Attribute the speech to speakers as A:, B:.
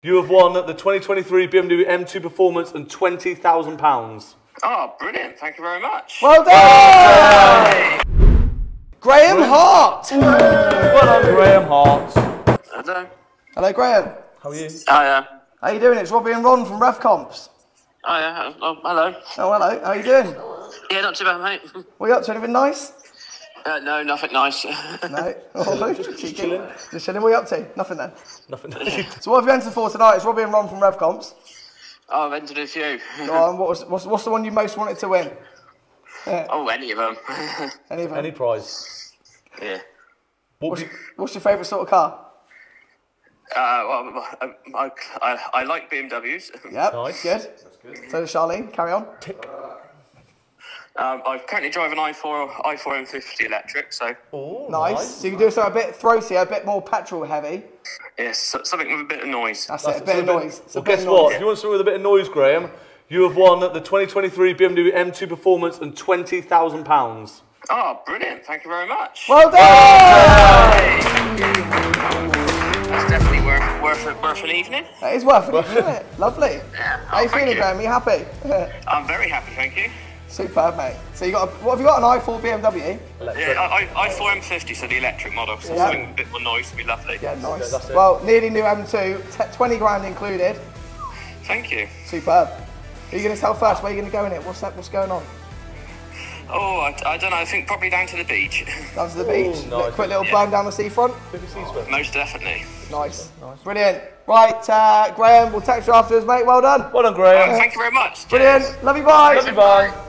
A: You have won the 2023 BMW M2 Performance and £20,000.
B: Oh, ah, brilliant. Thank you very much.
C: Well done! Graham Hart!
A: Well done, Graham Hart.
B: Hello.
C: Hello, Graham.
A: How are you?
B: Hiya.
C: How are you doing? It's Robbie and Ron from Rev Comps.
B: Hiya. Oh, hello.
C: Oh, hello. How are you doing?
B: Yeah, not too bad, mate.
C: What are you up to? Anything nice?
B: Uh, no, nothing nice.
C: No. Oh, just chilling. Just chilling. What you up to? Nothing then.
A: Nothing.
C: So what have you entered for tonight? It's Robbie and Ron from Rev Comps.
B: oh, I've entered a few.
C: Go what was, what's, what's the one you most wanted to win?
B: oh, any of them.
C: Any of them?
A: Any prize?
B: yeah.
A: What
C: What's,
A: you-
C: what's your favourite sort of car?
B: Uh, well, I, I, I, I like BMWs.
C: Yep.
A: Nice.
C: Good. So does Charlene. Carry on.
B: Um, I currently drive an i4 i4 M50 electric, so
A: Oh,
C: Nice. So you can do something a bit throaty, a bit more petrol heavy.
B: yes, so- something with a bit of noise.
C: That's,
A: That's
C: it. A bit of noise. It's a
A: Well, guess
C: of
A: what?
C: noise.
A: If you want something with a bit of noise, Graham, you have won the 2023 BMW M2 Performance and £20,000.
B: Oh, brilliant. Thank you very much.
C: Well done!
B: That's definitely worth, worth, worth an evening.
C: That is worth it, isn't it? Lovely.
B: Yeah.
C: How you
B: Oh,
C: feeling,
B: you.
C: Graham? Are you happy?
B: I'm very happy, thank you.
C: Superb, mate. So you got a, what have you got? An i4 BMW?
B: Yeah, I, I, i4 M50, so the electric model, so
C: Yeah.
B: something a bit more noise would be lovely.
C: Yeah, nice.
A: that's it.
C: well, nearly new M2, t- 20 grand included.
B: Thank you.
C: Superb. Who are you going to tell first? Where are you going to go in it? What's that? What's going on?
B: Oh, I, I don't know. I think probably down to the beach.
C: Down to the beach.
A: nice.
C: Quick little
B: Yeah.
C: burn down the seafront.
B: Most definitely. Nice.
C: nice. Brilliant. Right, uh, Graham, we'll text you afterwards, mate. Well done.
A: Well done,
B: Oh,
A: Graham.
B: thank you very much.
C: Brilliant.
B: Cheers.
C: Love you. Bye.
A: Love you, bye.